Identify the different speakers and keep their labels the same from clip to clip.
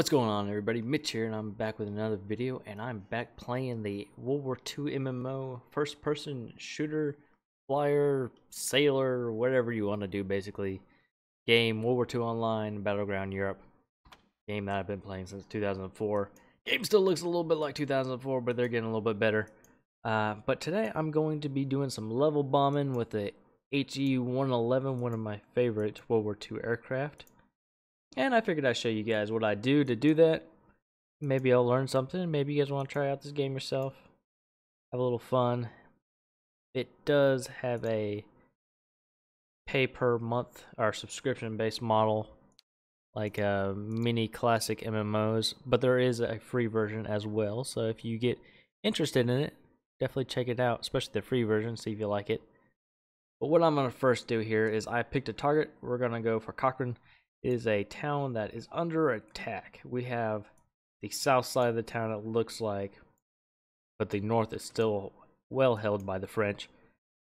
Speaker 1: What's going on everybody? Mitch here and I'm back with another video and I'm back playing the World War II MMO first person shooter flyer sailor whatever you want to do basically. Game World War II online Battleground Europe. Game that I've been playing since 2004 game still looks a little bit like 2004 but they're getting a little bit better. Uh, but today I'm going to be doing some level bombing with the HE-111 one of my favorite World War II aircraft and I figured I'd show you guys what I do to do that. Maybe I'll learn something. Maybe you guys want to try out this game yourself. Have a little fun. It does have a pay per month or subscription based model like uh, mini classic MMOs, but there is a free version as well. So if you get interested in it, definitely check it out, especially the free version, see if you like it. But what I'm going to first do here is I picked a target. We're going to go for Cochem is a town that is under attack. We have the south side of the town, it looks like, but the north is still well held by the French.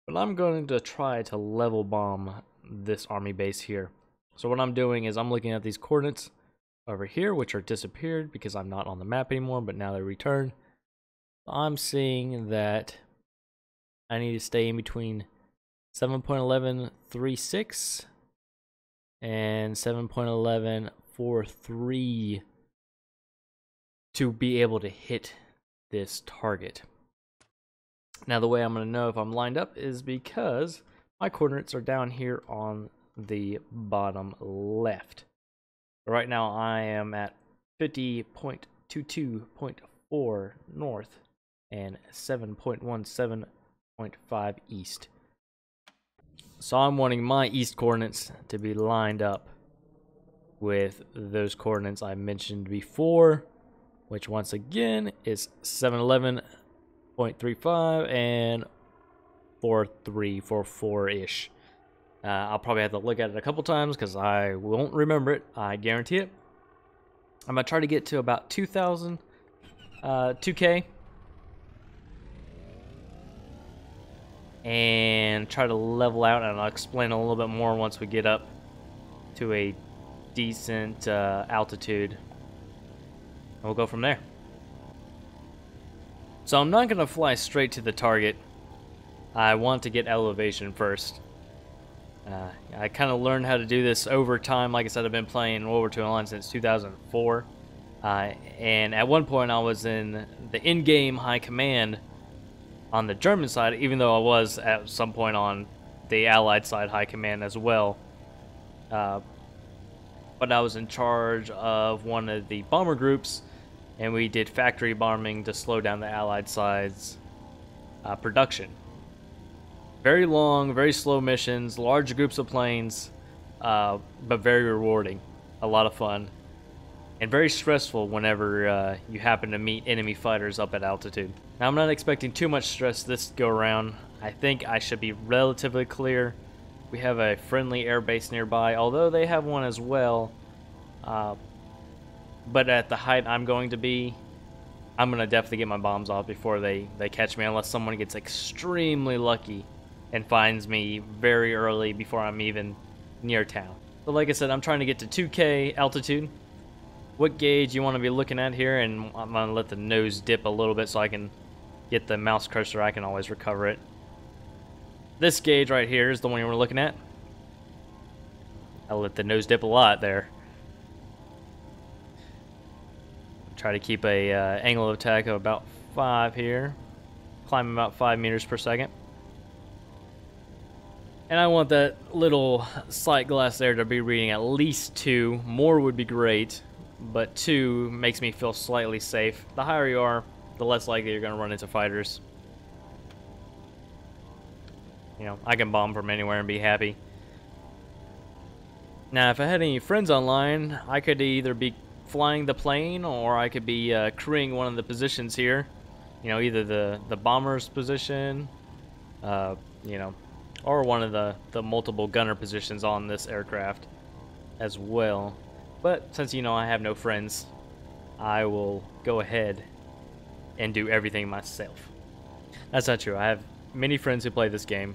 Speaker 1: But I'm going to try to level bomb this army base here. So what I'm doing is I'm looking at these coordinates over here, which are disappeared because I'm not on the map anymore, but now they return. I'm seeing that I need to stay in between 7.1136 and 7.1143 to be able to hit this target. Now the way I'm going to know if I'm lined up is because my coordinates are down here on the bottom left. Right now I am at 50.22.4 north and 7.17.5 east. So I'm wanting my east coordinates to be lined up with those coordinates I mentioned before, which once again is 711.35 and 4344-ish. Uh, I'll probably have to look at it a couple times because I won't remember it. I guarantee it. I'm going to try to get to about 2,000, uh, 2K and try to level out and I'll explain a little bit more once we get up to a decent uh, altitude. And we'll go from there. So I'm not gonna fly straight to the target. I want to get elevation first. Uh, I kind of learned how to do this over time. Like I said I've been playing World War II Online since 2004 uh, and at one point I was in the in-game high command on the German side, even though I was at some point on the Allied side high command as well. Uh, but I was in charge of one of the bomber groups, and we did factory bombing to slow down the Allied side's uh, production. Very long, very slow missions, large groups of planes, uh, but very rewarding. A lot of fun. And very stressful whenever uh, you happen to meet enemy fighters up at altitude. Now I'm not expecting too much stress this go around. I think I should be relatively clear. We have a friendly airbase nearby, although they have one as well. Uh, but at the height I'm going to be, I'm going to definitely get my bombs off before they, they catch me, unless someone gets extremely lucky and finds me very early before I'm even near town. But like I said, I'm trying to get to 2k altitude. What gauge you want to be looking at here, and I'm going to let the nose dip a little bit so I can get the mouse cursor, I can always recover it. This gauge right here is the one we're looking at. I let the nose dip a lot there. Try to keep a uh, angle of attack of about 5 here. Climb about 5 meters per second. And I want that little sight glass there to be reading at least 2. More would be great, but 2 makes me feel slightly safe. The higher you are, the less likely you're going to run into fighters. You know, I can bomb from anywhere and be happy. Now, if I had any friends online, I could either be flying the plane or I could be uh, crewing one of the positions here. You know, either the, the bomber's position, uh, you know, or one of the, the multiple gunner positions on this aircraft as well. But since, you know, I have no friends, I will go ahead and do everything myself. That's not true. I have many friends who play this game.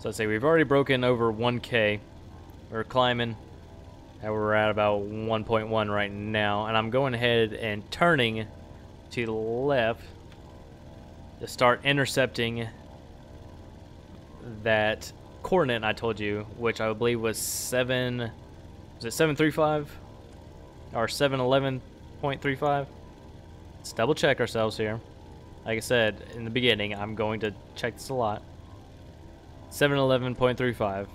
Speaker 1: So let's say we've already broken over 1k. We're climbing. And we're at about 1.1 right now. And I'm going ahead and turning to the left to start intercepting that coordinate I told you, which I believe was 7... Was it 735? Or 711.35? Let's double check ourselves here. Like I said in the beginning, I'm going to check this a lot. 711.35.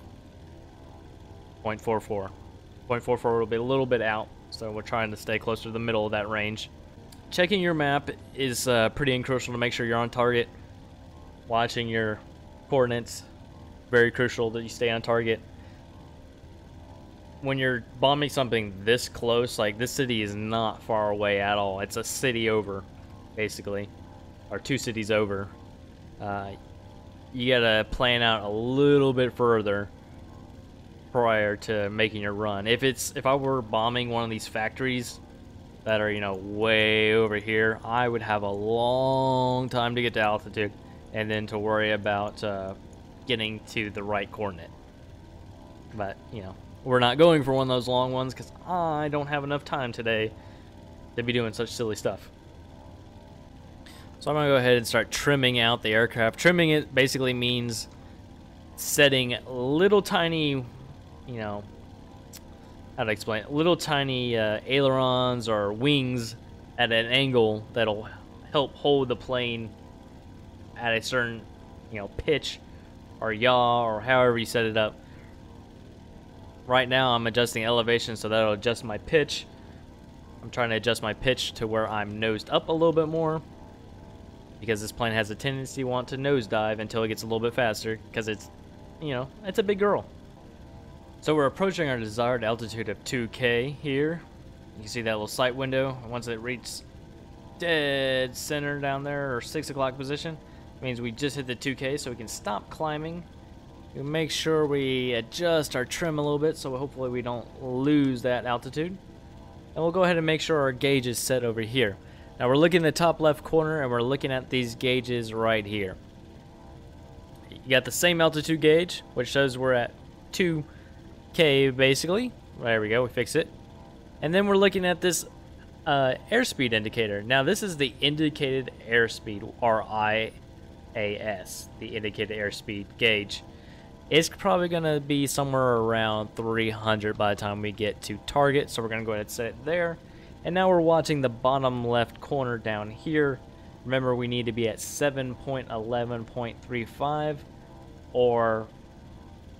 Speaker 1: 0.44. 0.44 will be a little bit out, so we're trying to stay closer to the middle of that range. Checking your map is uh, pretty crucial to make sure you're on target. Watching your coordinates, very crucial that you stay on target. When you're bombing something this close, like this city is not far away at all. It's a city over, basically, or two cities over. Uh, you gotta plan out a little bit further prior to making your run. If it's if I were bombing one of these factories that are you know way over here, I would have a long time to get to altitude, and then to worry about uh, getting to the right coordinate. But you know we're not going for one of those long ones because I don't have enough time today to be doing such silly stuff. So I'm going to go ahead and start trimming out the aircraft. Trimming it basically means setting little tiny you know, how to explain it, little tiny uh, ailerons or wings at an angle that'll help hold the plane at a certain, you know, pitch or yaw or however you set it up. Right now I'm adjusting elevation so that'll adjust my pitch. I'm trying to adjust my pitch to where I'm nosed up a little bit more because this plane has a tendency to want to nosedive until it gets a little bit faster because it's, you know, it's a big girl. So we're approaching our desired altitude of 2K here. You can see that little sight window. Once it reaches dead center down there, or 6 o'clock position, means we just hit the 2K, so we can stop climbing. Make sure we adjust our trim a little bit, so hopefully we don't lose that altitude. And we'll go ahead and make sure our gauge is set over here. Now we're looking in the top left corner, and we're looking at these gauges right here. You got the same altitude gauge, which shows we're at 2 K, basically. There we go, we fix it. And then we're looking at this uh, airspeed indicator. Now, this is the indicated airspeed, R-I-A-S, the indicated airspeed gauge. It's probably going to be somewhere around 300 by the time we get to target, so we're going to go ahead and set it there. And now we're watching the bottom left corner down here. Remember, we need to be at 7.11.35 or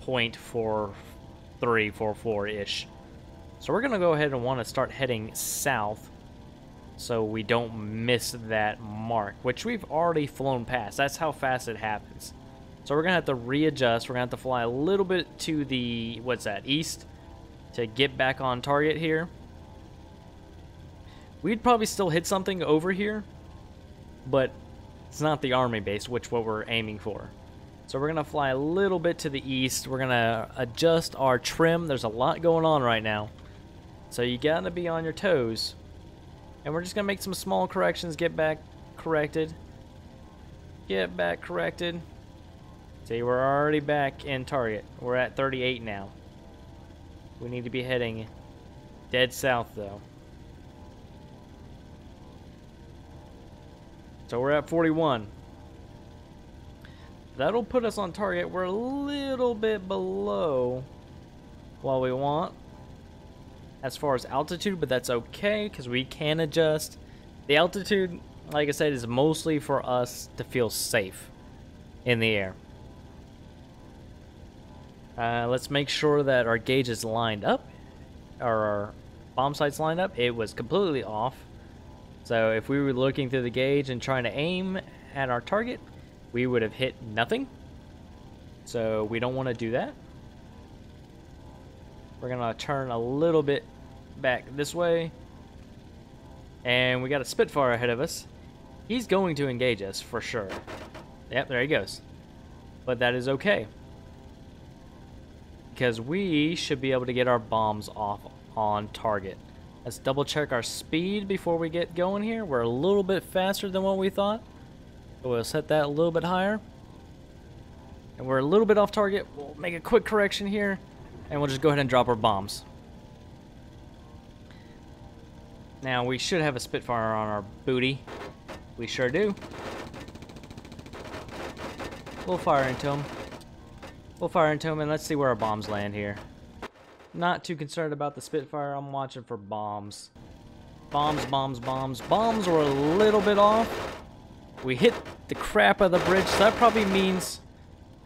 Speaker 1: 0.4 three, four, four ish. So we're gonna go ahead and want to start heading south so we don't miss that mark, which we've already flown past. That's how fast it happens. So we're gonna have to readjust. We're gonna have to fly a little bit to the what's that east to get back on target here. We'd probably still hit something over here, but it's not the army base, which what we're aiming for. So we're going to fly a little bit to the east. We're going to adjust our trim. There's a lot going on right now. So you got to be on your toes. And we're just going to make some small corrections, get back corrected. Get back corrected. See, we're already back in target. We're at 38 now. We need to be heading dead south, though. So we're at 41. That'll put us on target. We're a little bit below what we want as far as altitude, but that's okay because we can adjust. The altitude, like I said, is mostly for us to feel safe in the air. Uh, let's make sure that our gauge is lined up, or our bomb sights lined up. It was completely off. So if we were looking through the gauge and trying to aim at our target, we would have hit nothing. So we don't want to do that. We're going to turn a little bit back this way. And we got a Spitfire ahead of us. He's going to engage us for sure. Yep, there he goes. But that is okay. Because we should be able to get our bombs off on target. Let's double check our speed before we get going here. We're a little bit faster than what we thought. So we'll set that a little bit higher. And we're a little bit off target. We'll make a quick correction here. And we'll just go ahead and drop our bombs. Now, we should have a Spitfire on our booty. We sure do. We'll fire into him. We'll fire into him and let's see where our bombs land here. Not too concerned about the Spitfire. I'm watching for bombs. Bombs, bombs, bombs. Bombs were a little bit off. We hit the crap of the bridge, so that probably means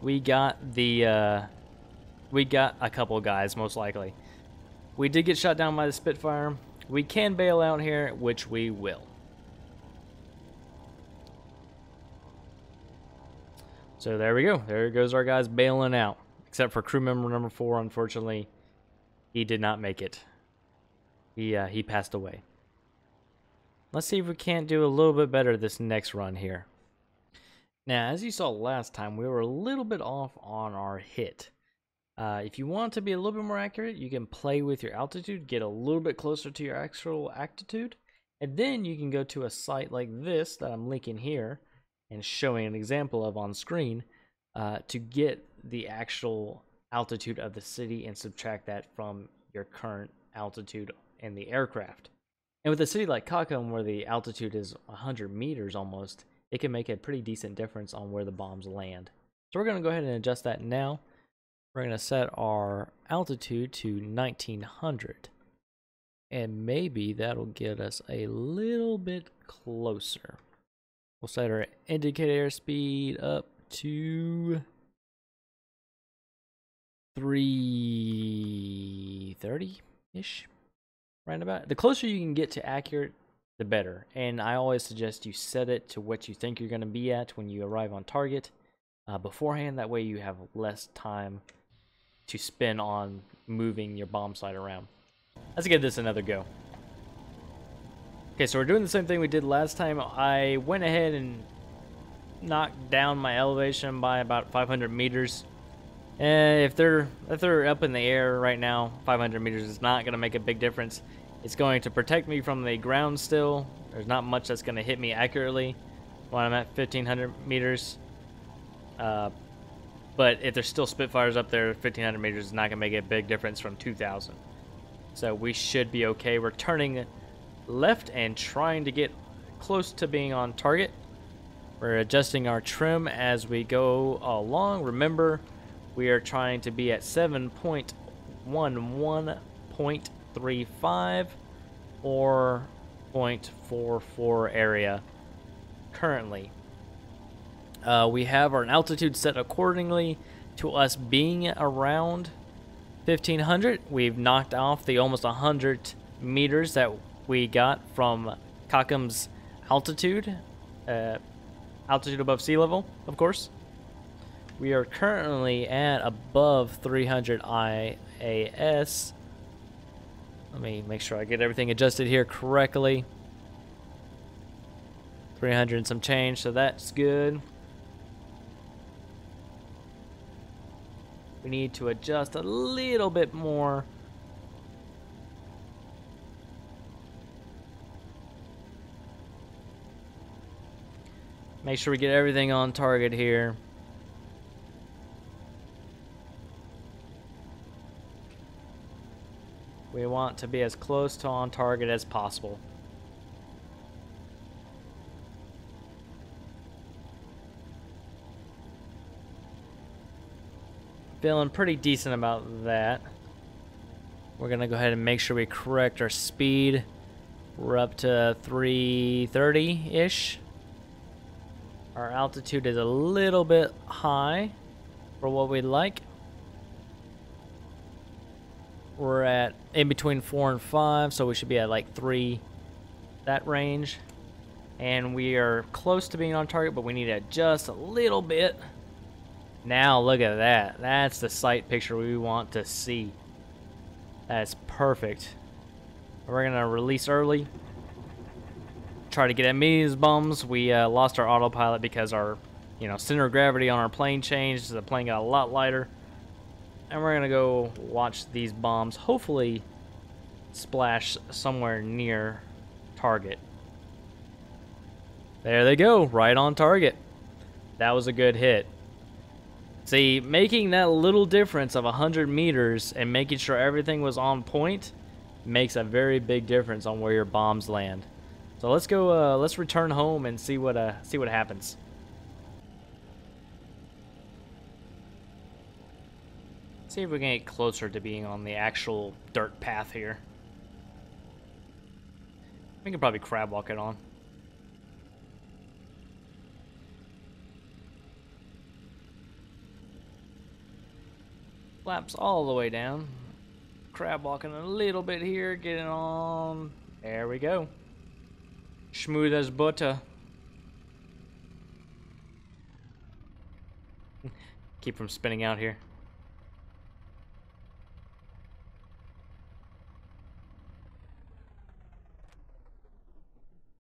Speaker 1: we got the, uh, we got a couple guys, most likely. We did get shot down by the Spitfire. We can bail out here, which we will. So there we go. There goes our guys bailing out. Except for crew member number four, unfortunately, he did not make it. He uh, he passed away. Let's see if we can't do a little bit better this next run here. Now, as you saw last time, we were a little bit off on our hit. Uh, if you want to be a little bit more accurate, you can play with your altitude, get a little bit closer to your actual altitude, and then you can go to a site like this that I'm linking here and showing an example of on screen uh, to get the actual altitude of the city and subtract that from your current altitude in the aircraft. And with a city like Cochem, where the altitude is 100 meters almost, it can make a pretty decent difference on where the bombs land. So we're going to go ahead and adjust that now. We're going to set our altitude to 1900. And maybe that'll get us a little bit closer. We'll set our indicator airspeed up to 330-ish, right about. The closer you can get to accurate, the better. And I always suggest you set it to what you think you're going to be at when you arrive on target uh, beforehand. That way you have less time to spend on moving your bomb site around. Let's give this another go. Okay, so we're doing the same thing we did last time. I went ahead and knocked down my elevation by about 500 meters. And if they're if they're up in the air right now, 500 meters is not going to make a big difference. It's going to protect me from the ground still. There's not much that's going to hit me accurately when I'm at 1500 meters. Uh, but if there's still Spitfires up there, 1500 meters is not going to make a big difference from 2000. So we should be okay. We're turning left and trying to get close to being on target. We're adjusting our trim as we go along. Remember, we are trying to be at 7.11.35 or 0.44 area currently. Uh, we have our altitude set accordingly to us being around 1500. We've knocked off the almost 100 meters that we got from Cochem's altitude, uh, altitude above sea level, of course. We are currently at above 300 IAS. Let me make sure I get everything adjusted here correctly. 300 and some change, so that's good. We need to adjust a little bit more Make sure we get everything on target here. We want to be as close to on target as possible. Feeling pretty decent about that. We're going to go ahead and make sure we correct our speed. We're up to 330-ish. Our altitude is a little bit high for what we'd like. We're at in between 4 and 5, so we should be at like 3, that range. And we are close to being on target, but we need to adjust a little bit. Now look at that. That's the sight picture we want to see. That's perfect. We're going to release early try to get at these bums. We uh, lost our autopilot because our, you know, center of gravity on our plane changed. The plane got a lot lighter. And we're going to go watch these bombs hopefully splash somewhere near target. There they go, right on target. That was a good hit. See, making that little difference of 100 meters and making sure everything was on point makes a very big difference on where your bombs land. So let's go. Uh, let's return home and see what uh, see what happens. See if we can get closer to being on the actual dirt path here. We can probably crab walk it on. Flaps all the way down. Crab walking a little bit here, getting on. There we go. Smooth as butter. Keep from spinning out here.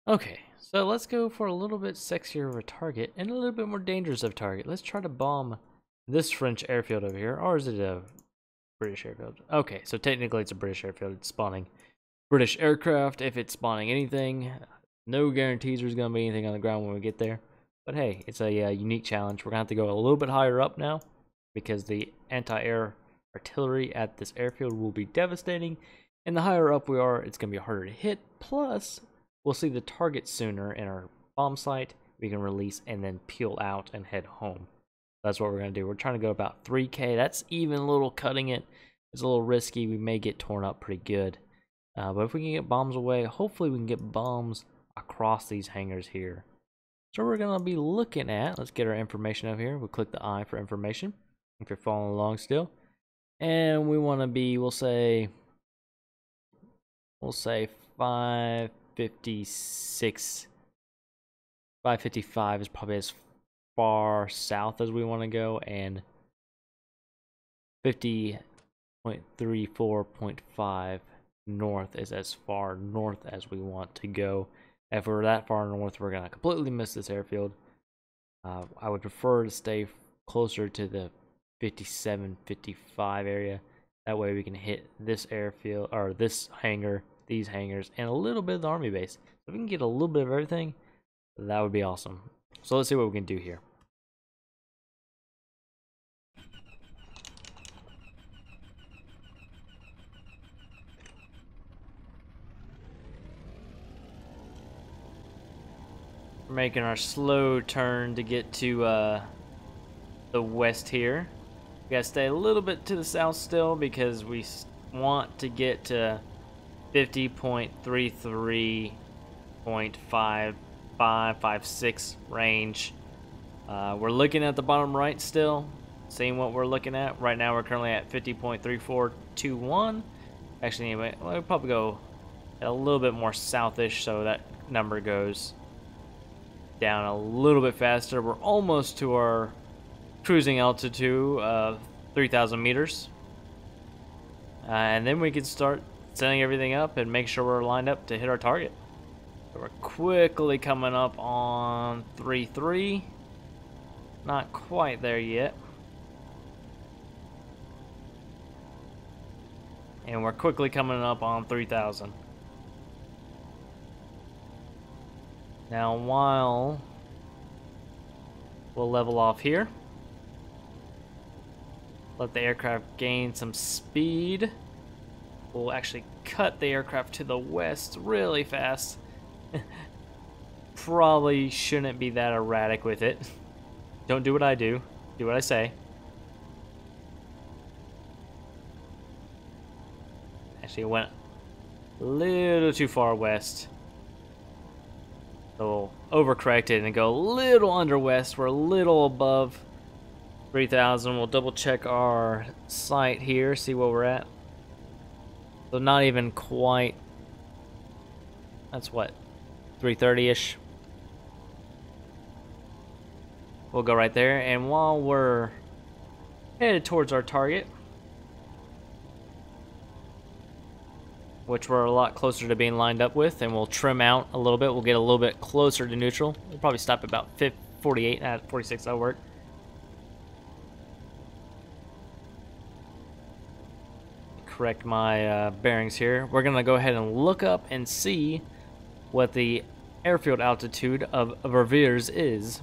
Speaker 1: Okay, so let's go for a little bit sexier of a target and a little bit more dangerous of target. Let's try to bomb this French airfield over here, or is it a British airfield? Okay, so technically it's a British airfield. It's spawning British aircraft. If it's spawning anything, no guarantees there's going to be anything on the ground when we get there. But hey, it's a uh, unique challenge. We're going to have to go a little bit higher up now because the anti-air artillery at this airfield will be devastating. And the higher up we are, it's going to be harder to hit. Plus, We'll see the target sooner in our bomb sight. We can release and then peel out and head home. That's what we're going to do. We're trying to go about 3k. That's even a little cutting it. It's a little risky. We may get torn up pretty good. Uh, but if we can get bombs away, hopefully we can get bombs across these hangars here. So we're going to be looking at, let's get our information up here. We'll click the I for information if you're following along still. And we want to be, we'll say, we'll say 556 555 is probably as far south as we want to go and 50.34.5 north is as far north as we want to go if we're that far north we're gonna completely miss this airfield uh, I would prefer to stay closer to the 57 55 area that way we can hit this airfield or this hangar these hangars, and a little bit of the army base. If we can get a little bit of everything, that would be awesome. So let's see what we can do here. We're making our slow turn to get to uh, the west here. We gotta stay a little bit to the south still because we want to get to 50.33.5556 range. Uh, we're looking at the bottom right still, seeing what we're looking at. Right now we're currently at 50.3421. Actually, anyway, we'll probably go a little bit more southish so that number goes down a little bit faster. We're almost to our cruising altitude of 3,000 meters. Uh, and then we can start setting everything up and make sure we're lined up to hit our target. So we're quickly coming up on 3-3. Not quite there yet. And we're quickly coming up on 3,000. Now while we'll level off here. Let the aircraft gain some speed We'll actually cut the aircraft to the west really fast. Probably shouldn't be that erratic with it. Don't do what I do. Do what I say. Actually, it went a little too far west. So we'll overcorrect it and go a little under west. We're a little above 3,000. We'll double check our sight here, see where we're at. So not even quite. That's what, 330-ish. We'll go right there. And while we're headed towards our target, which we're a lot closer to being lined up with, and we'll trim out a little bit. We'll get a little bit closer to neutral. We'll probably stop at about 48 at 46. That'll work. correct my uh, bearings here. We're to go ahead and look up and see what the airfield altitude of Verviers is.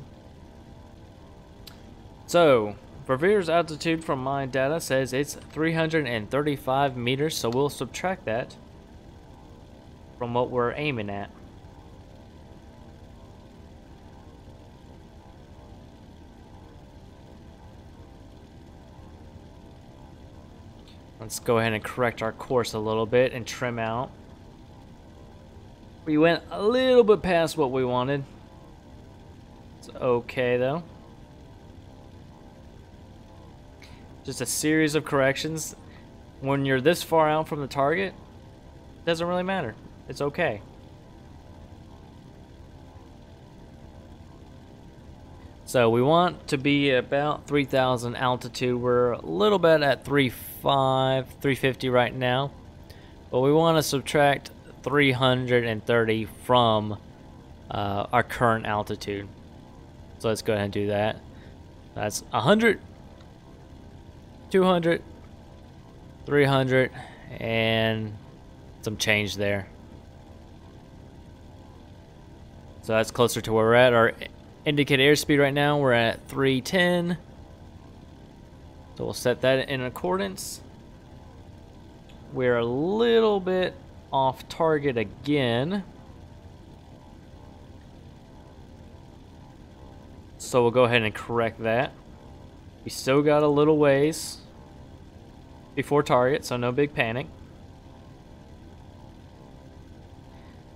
Speaker 1: So, Verviers altitude from my data says it's 335 meters, so we'll subtract that from what we're aiming at. Let's go ahead and correct our course a little bit and trim out. We went a little bit past what we wanted. It's okay though. Just a series of corrections. When you're this far out from the target, doesn't really matter. It's okay. So we want to be about 3,000 altitude. We're a little bit at 3.5, 350 right now. But we want to subtract 330 from uh, our current altitude. So let's go ahead and do that. That's 100, 200, 300, and some change there. So that's closer to where we're at. Our indicated airspeed right now, we're at 310. So we'll set that in accordance. We're a little bit off target again. So we'll go ahead and correct that. We still got a little ways before target, so no big panic.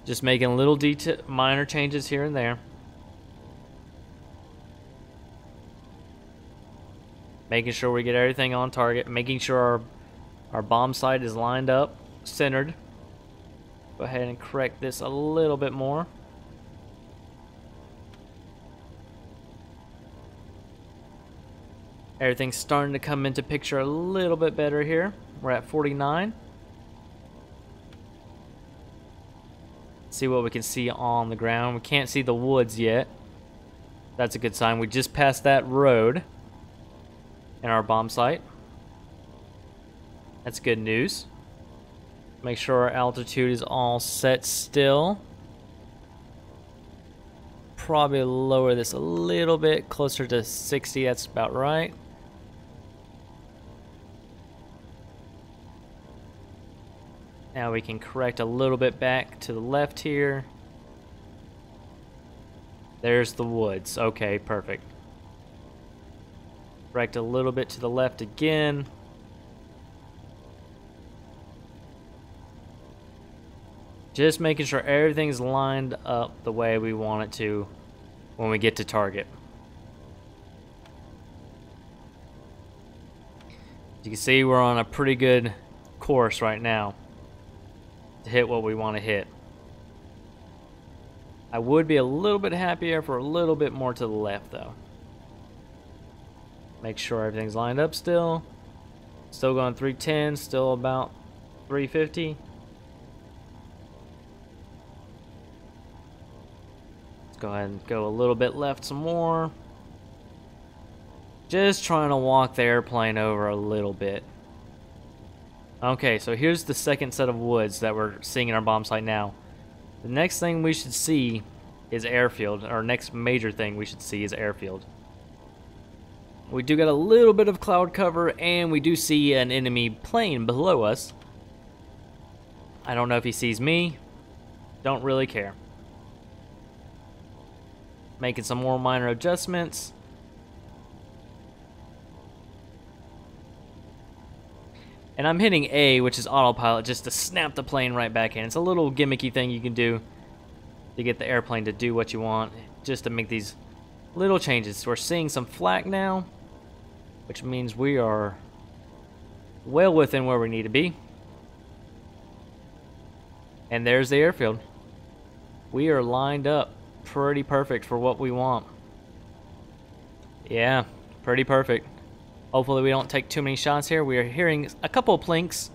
Speaker 1: Just making little detail, minor changes here and there. Making sure we get everything on target. Making sure our, our bomb sight is lined up, centered. Go ahead and correct this a little bit more. Everything's starting to come into picture a little bit better here. We're at 49. See what we can see on the ground. We can't see the woods yet. That's a good sign. We just passed that road in our bomb sight. That's good news. Make sure our altitude is all set still. Probably lower this a little bit, closer to 60, that's about right. Now we can correct a little bit back to the left here. There's the woods. Okay, perfect. Correct a little bit to the left again. Just making sure everything's lined up the way we want it to when we get to target. you can see, we're on a pretty good course right now to hit what we want to hit. I would be a little bit happier for a little bit more to the left though. Make sure everything's lined up still. Still going 310, still about 350. Let's go ahead and go a little bit left some more. Just trying to walk the airplane over a little bit. Okay, so here's the second set of woods that we're seeing in our bomb sight now. The next thing we should see is airfield. Our next major thing we should see is airfield. We do get a little bit of cloud cover, and we do see an enemy plane below us. I don't know if he sees me. Don't really care. Making some more minor adjustments. And I'm hitting A, which is autopilot, just to snap the plane right back in. It's a little gimmicky thing you can do to get the airplane to do what you want, just to make these little changes. We're seeing some flak now, which means we are well within where we need to be. And there's the airfield. We are lined up pretty perfect for what we want. Yeah, pretty perfect. Hopefully we don't take too many shots here. We are hearing a couple of plinks,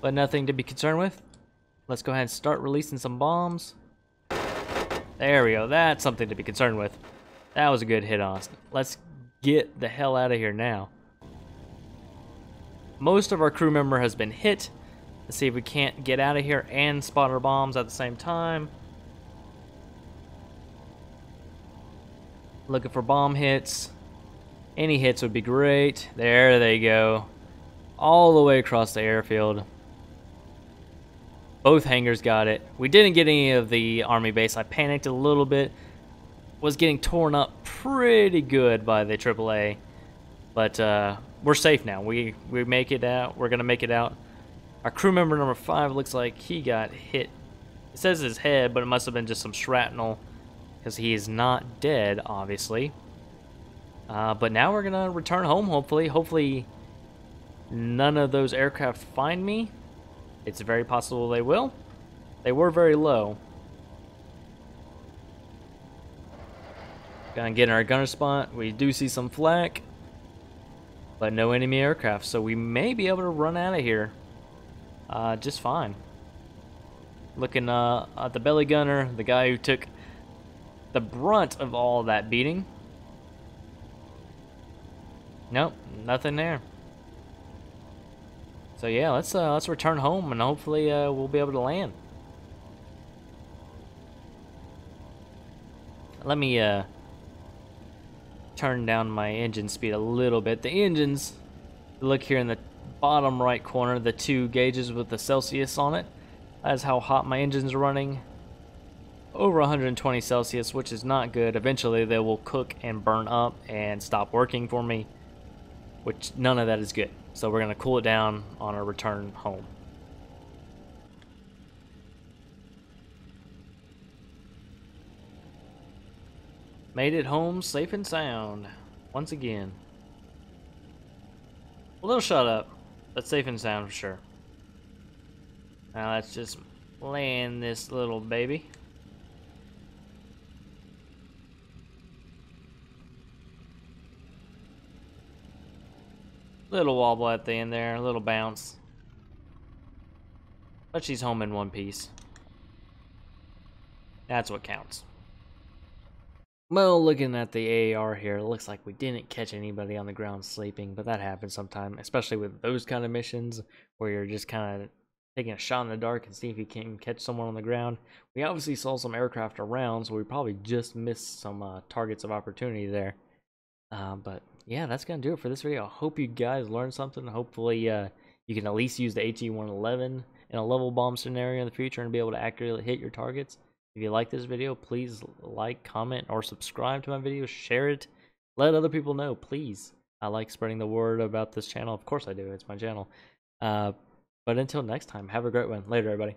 Speaker 1: but nothing to be concerned with. Let's go ahead and start releasing some bombs. There we go. That's something to be concerned with. That was a good hit on. Let's get the hell out of here now. Most of our crew member has been hit. Let's see if we can't get out of here and spot our bombs at the same time. Looking for bomb hits. Any hits would be great. There they go. All the way across the airfield. Both hangars got it. We didn't get any of the army base. I panicked a little bit. Was getting torn up pretty good by the AAA. But uh, we're safe now. We we make it out. We're gonna make it out. Our crew member number five looks like he got hit. It says his head, but it must have been just some shrapnel because he is not dead, obviously. Uh, but now we're gonna return home. Hopefully, hopefully none of those aircraft find me. It's very possible they will. They were very low. Gonna get in our gunner spot. We do see some flak, but no enemy aircraft, so we may be able to run out of here uh, just fine. Looking uh, at the belly gunner, the guy who took the brunt of all that beating. Nope, nothing there. So yeah, let's uh, let's return home and hopefully uh, we'll be able to land. Let me uh, turn down my engine speed a little bit. The engines, look here in the bottom right corner, the two gauges with the Celsius on it. That's how hot my engine's are running. Over 120 Celsius, which is not good. Eventually they will cook and burn up and stop working for me, which none of that is good. So we're going to cool it down on our return home. Made it home safe and sound. Once again. A little shut up. But safe and sound for sure. Now let's just land this little baby. Little wobble at the end there, a little bounce. But she's home in one piece. That's what counts. Well, looking at the AAR here, it looks like we didn't catch anybody on the ground sleeping, but that happens sometime, especially with those kind of missions where you're just kind of taking a shot in the dark and see if you can catch someone on the ground. We obviously saw some aircraft around, so we probably just missed some uh, targets of opportunity there. Uh, but yeah, that's going to do it for this video. I hope you guys learned something. Hopefully uh, you can at least use the HE-111 in a level bomb scenario in the future and be able to accurately hit your targets. If you like this video, please like, comment, or subscribe to my video. Share it. Let other people know, please. I like spreading the word about this channel. Of course I do. It's my channel. Uh, but until next time, have a great one. Later, everybody.